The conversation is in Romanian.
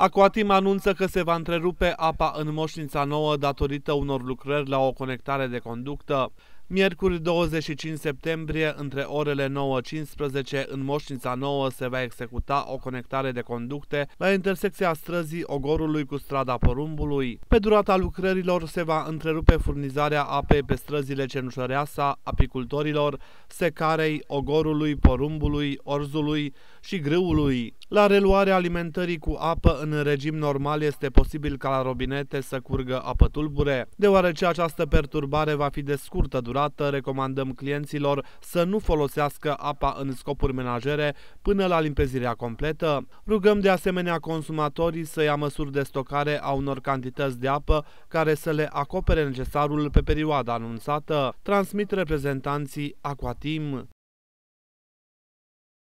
Aquatim anunță că se va întrerupe apa în Moșnița Nouă datorită unor lucrări la o conectare de conductă. Miercuri 25 septembrie, între orele 9.15, în Moșnița Nouă se va executa o conectare de conducte la intersecția străzii Ogorului cu strada Porumbului. Pe durata lucrărilor se va întrerupe furnizarea apei pe străzile Cenușăreasa, apicultorilor, Secarei, Ogorului, Porumbului, Orzului și Grâului. La reluarea alimentării cu apă în regim normal este posibil ca la robinete să curgă apă tulbure. Deoarece această perturbare va fi de scurtă durată, recomandăm clienților să nu folosească apa în scopuri menajere până la limpezirea completă. Rugăm de asemenea consumatorii să ia măsuri de stocare a unor cantități de apă care să le acopere necesarul pe perioada anunțată, transmit reprezentanții Aquatim.